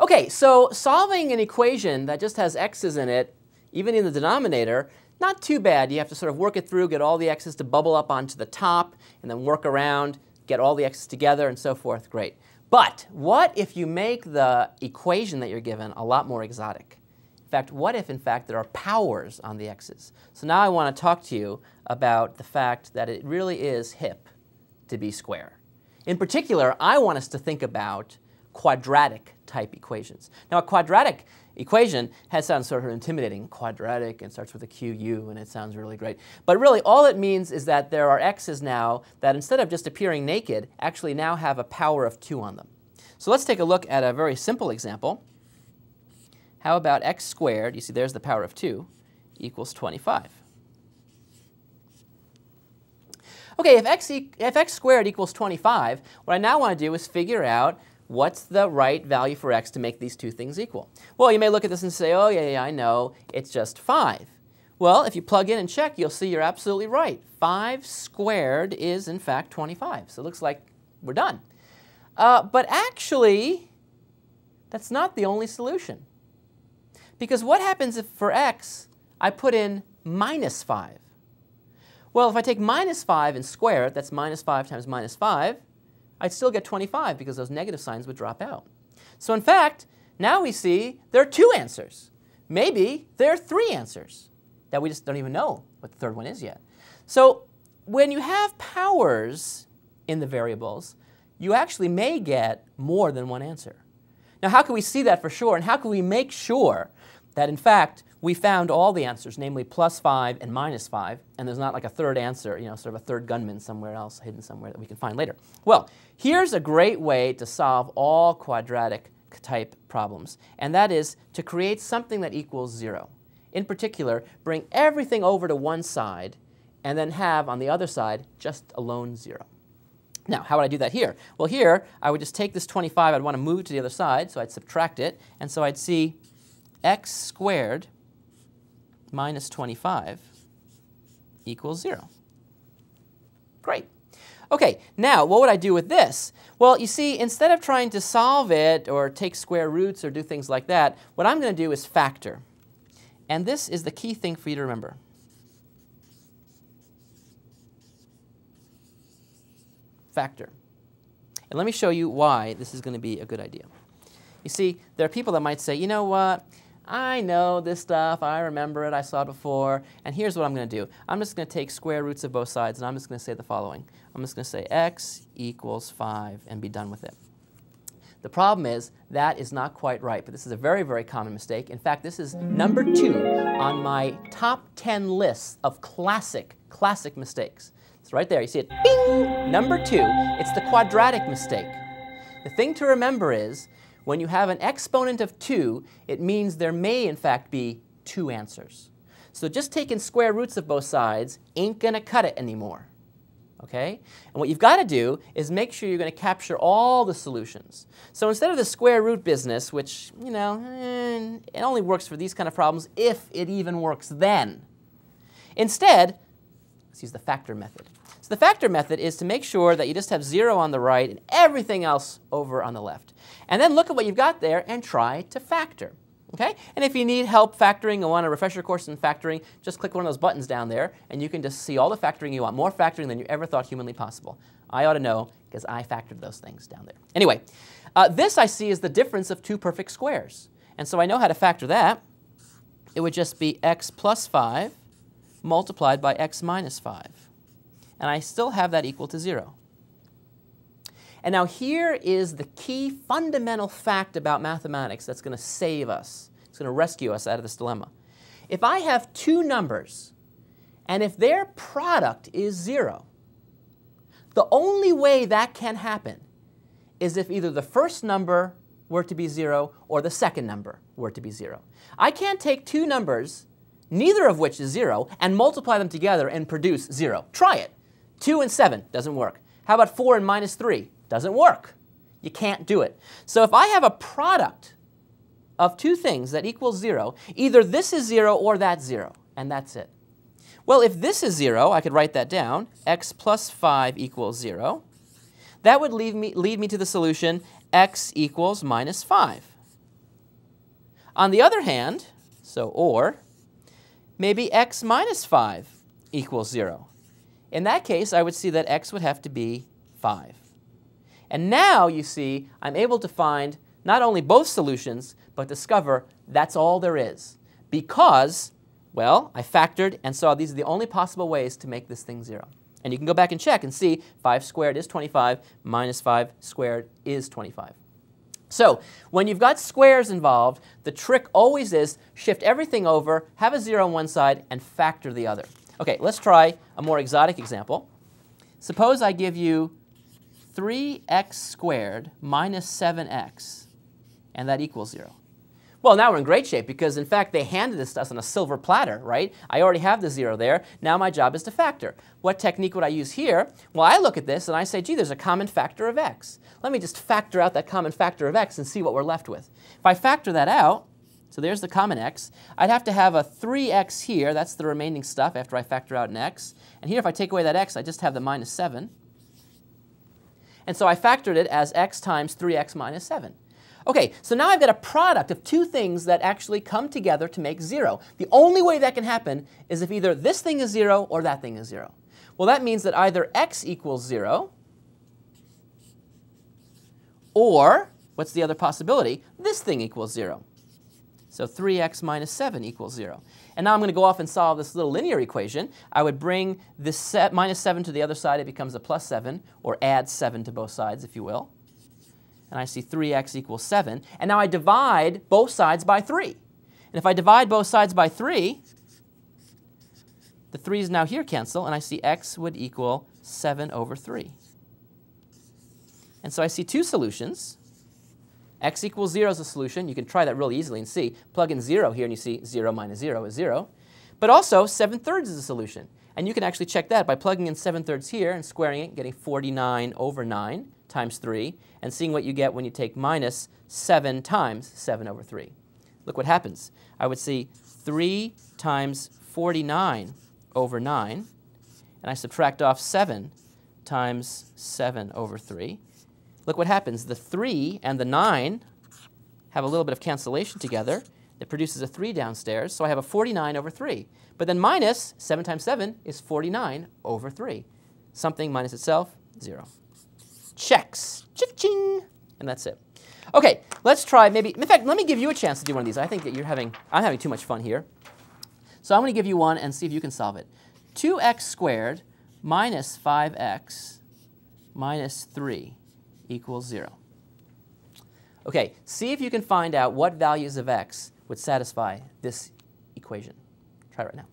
Okay, so solving an equation that just has x's in it, even in the denominator, not too bad. You have to sort of work it through, get all the x's to bubble up onto the top, and then work around, get all the x's together, and so forth. Great. But what if you make the equation that you're given a lot more exotic? In fact, what if, in fact, there are powers on the x's? So now I want to talk to you about the fact that it really is hip to be square. In particular, I want us to think about quadratic type equations. Now, a quadratic equation has sounds sort of intimidating, quadratic, and starts with a QU, and it sounds really great. But really, all it means is that there are x's now that instead of just appearing naked, actually now have a power of 2 on them. So let's take a look at a very simple example. How about x squared, you see there's the power of 2, equals 25. Okay, if x, e if x squared equals 25, what I now want to do is figure out what's the right value for x to make these two things equal? Well, you may look at this and say, oh, yeah, yeah, I know, it's just 5. Well, if you plug in and check, you'll see you're absolutely right. 5 squared is, in fact, 25. So it looks like we're done. Uh, but actually, that's not the only solution. Because what happens if for x, I put in minus 5? Well, if I take minus 5 and square it, that's minus 5 times minus 5, I'd still get 25 because those negative signs would drop out. So in fact, now we see there are two answers. Maybe there are three answers that we just don't even know what the third one is yet. So when you have powers in the variables, you actually may get more than one answer. Now, how can we see that for sure? And how can we make sure that, in fact, we found all the answers, namely plus 5 and minus 5, and there's not like a third answer, you know, sort of a third gunman somewhere else hidden somewhere that we can find later. Well, here's a great way to solve all quadratic type problems, and that is to create something that equals 0. In particular, bring everything over to one side and then have on the other side just a lone 0. Now, how would I do that here? Well, here I would just take this 25, I'd want to move to the other side, so I'd subtract it, and so I'd see x squared minus 25 equals 0. Great. Okay, now what would I do with this? Well, you see, instead of trying to solve it or take square roots or do things like that, what I'm going to do is factor. And this is the key thing for you to remember. Factor. And let me show you why this is going to be a good idea. You see, there are people that might say, you know what, I know this stuff, I remember it, I saw it before, and here's what I'm going to do. I'm just going to take square roots of both sides, and I'm just going to say the following. I'm just going to say x equals 5 and be done with it. The problem is that is not quite right, but this is a very, very common mistake. In fact, this is number two on my top 10 lists of classic, classic mistakes. It's right there. You see it, bing! Number two, it's the quadratic mistake. The thing to remember is when you have an exponent of 2, it means there may, in fact, be two answers. So just taking square roots of both sides ain't going to cut it anymore. Okay? And what you've got to do is make sure you're going to capture all the solutions. So instead of the square root business, which, you know, eh, it only works for these kind of problems if it even works then. Instead, use the factor method. So the factor method is to make sure that you just have 0 on the right and everything else over on the left. And then look at what you've got there and try to factor. Okay? And if you need help factoring and want a refresher course in factoring, just click one of those buttons down there and you can just see all the factoring you want, more factoring than you ever thought humanly possible. I ought to know because I factored those things down there. Anyway, uh, this I see is the difference of two perfect squares. And so I know how to factor that. It would just be x plus 5 multiplied by x minus 5. And I still have that equal to 0. And now here is the key fundamental fact about mathematics that's going to save us. It's going to rescue us out of this dilemma. If I have two numbers, and if their product is 0, the only way that can happen is if either the first number were to be 0 or the second number were to be 0. I can't take two numbers, neither of which is 0, and multiply them together and produce 0. Try it. 2 and 7 doesn't work. How about 4 and minus 3? Doesn't work. You can't do it. So if I have a product of two things that equals 0, either this is 0 or that's 0, and that's it. Well, if this is 0, I could write that down. x plus 5 equals 0. That would lead me, lead me to the solution x equals minus 5. On the other hand, so or, maybe x minus 5 equals 0. In that case, I would see that x would have to be 5. And now, you see, I'm able to find not only both solutions, but discover that's all there is. Because, well, I factored and saw these are the only possible ways to make this thing 0. And you can go back and check and see 5 squared is 25, minus 5 squared is 25. So when you've got squares involved, the trick always is shift everything over, have a 0 on one side, and factor the other. OK, let's try a more exotic example. Suppose I give you 3x squared minus 7x, and that equals 0. Well, now we're in great shape because, in fact, they handed this to us on a silver platter, right? I already have the 0 there. Now my job is to factor. What technique would I use here? Well, I look at this and I say, gee, there's a common factor of x. Let me just factor out that common factor of x and see what we're left with. If I factor that out, so there's the common x. I'd have to have a 3x here. That's the remaining stuff after I factor out an x. And here, if I take away that x, I just have the minus 7. And so I factored it as x times 3x minus 7. Okay, so now I've got a product of two things that actually come together to make 0. The only way that can happen is if either this thing is 0 or that thing is 0. Well, that means that either x equals 0 or, what's the other possibility? This thing equals 0. So 3x minus 7 equals 0. And now I'm going to go off and solve this little linear equation. I would bring this minus 7 to the other side. It becomes a plus 7, or add 7 to both sides, if you will and I see 3x equals 7. And now I divide both sides by 3. And if I divide both sides by 3, the 3's now here cancel, and I see x would equal 7 over 3. And so I see two solutions. x equals 0 is a solution. You can try that really easily and see. Plug in 0 here, and you see 0 minus 0 is 0. But also, 7 thirds is a solution. And you can actually check that by plugging in 7 thirds here and squaring it, getting 49 over 9 times 3, and seeing what you get when you take minus 7 times 7 over 3. Look what happens. I would see 3 times 49 over 9, and I subtract off 7 times 7 over 3. Look what happens. The 3 and the 9 have a little bit of cancellation together. It produces a 3 downstairs, so I have a 49 over 3. But then minus 7 times 7 is 49 over 3. Something minus itself, 0 checks. Ching, and that's it. Okay, let's try maybe, in fact, let me give you a chance to do one of these. I think that you're having, I'm having too much fun here. So I'm going to give you one and see if you can solve it. 2x squared minus 5x minus 3 equals 0. Okay, see if you can find out what values of x would satisfy this equation. Try right now.